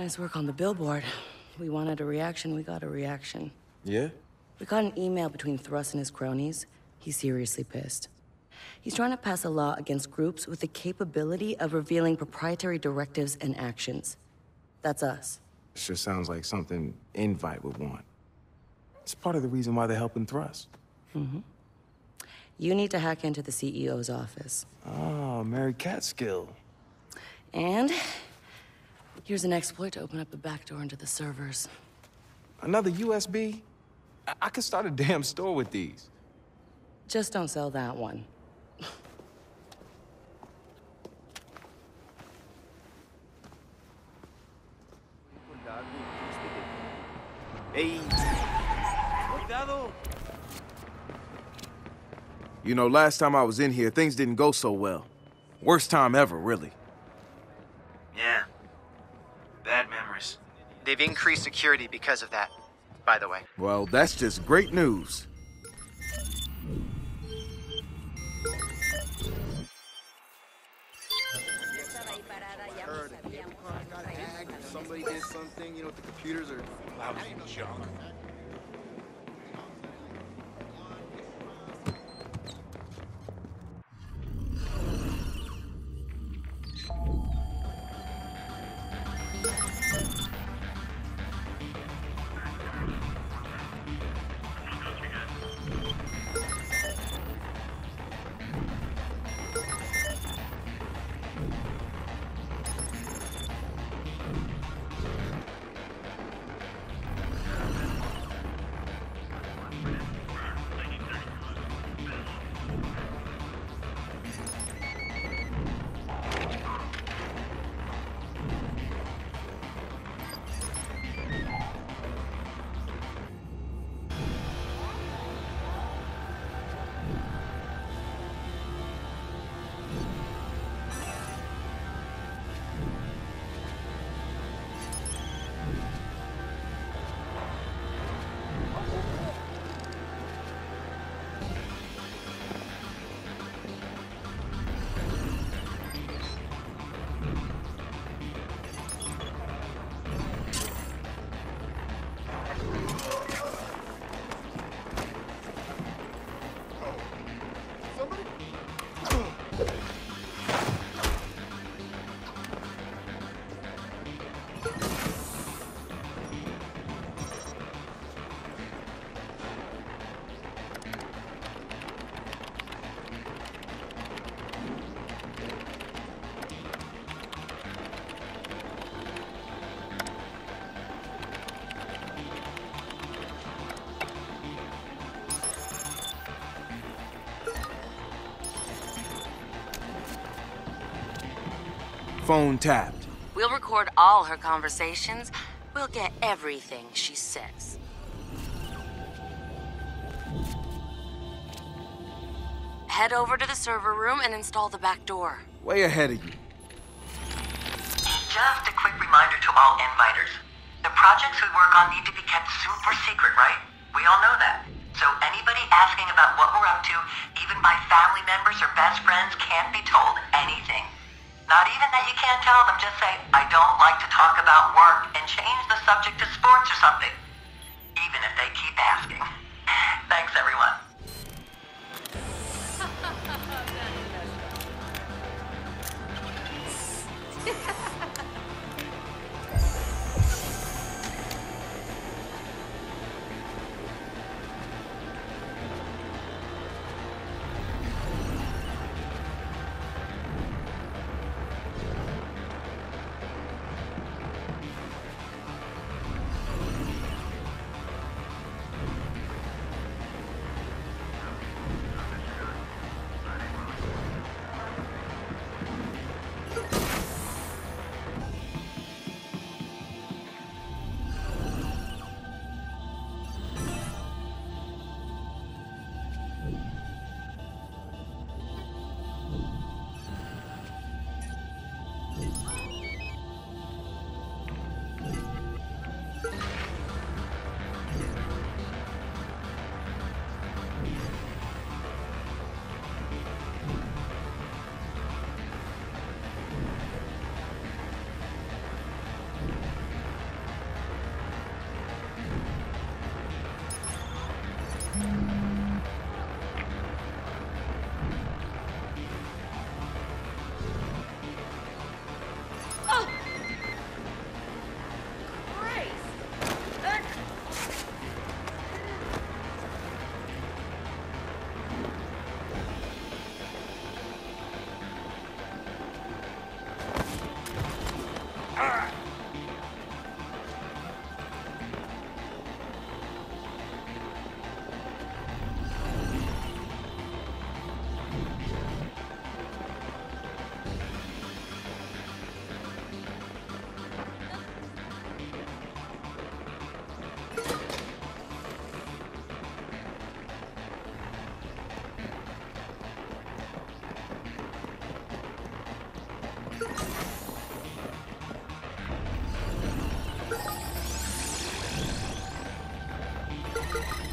Nice work on the billboard. We wanted a reaction, we got a reaction. Yeah? We got an email between Thrust and his cronies. He's seriously pissed. He's trying to pass a law against groups with the capability of revealing proprietary directives and actions. That's us. Sure sounds like something !Nvite would want. It's part of the reason why they're helping Thrust. Mm-hmm. You need to hack into the CEO's office. Oh, Mary Catskill. And here's an exploit to open up the back door into the servers. Another USB? I, I could start a damn store with these. Just don't sell that one. ¡Ey! ¡Cuidado! You know, last time I was in here, things didn't go so well. Worst time ever, really. Yeah. Bad memories. They've increased security because of that, by the way. Well, that's just great news. Somebody did something, you know, the computers or Lousy junk. Phone tapped. We'll record all her conversations. We'll get everything she says. Head over to the server room and install the back door. Way ahead of you. Just a quick reminder to all inviters. The projects we work on need to be kept super secret, right? We all know that. So anybody asking about what we're up to, even by family members or best friends, can't be told anything. Not even that you can't tell them, just say, I don't like to talk about work, and change the subject to sports or something.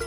You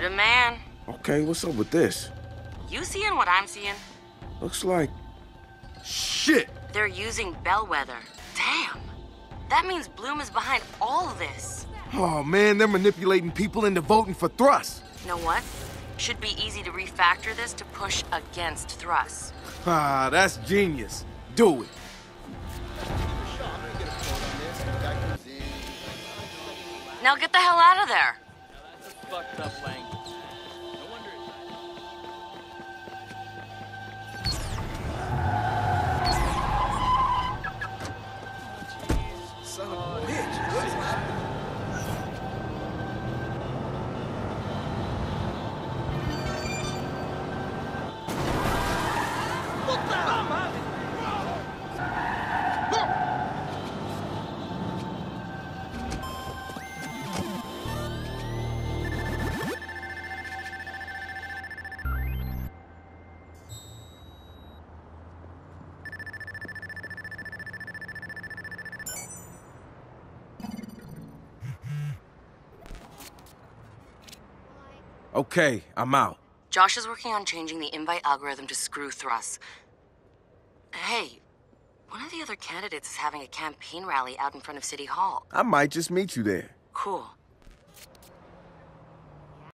the man. Okay, what's up with this? You seeing what I'm seeing? Looks like. Shit! They're using Bellwether. Damn. That means Blume is behind all this. Oh man, they're manipulating people into voting for Thrust. You know what? Should be easy to refactor this to push against Thrust. Ah, that's genius. Do it. Sure, I'm gonna get a quote on this. The guy comes in. Now get the hell out of there. Fucked up language. Okay, I'm out. Josh is working on changing the invite algorithm to screw Thrust. Hey, one of the other candidates is having a campaign rally out in front of City Hall. I might just meet you there. Cool.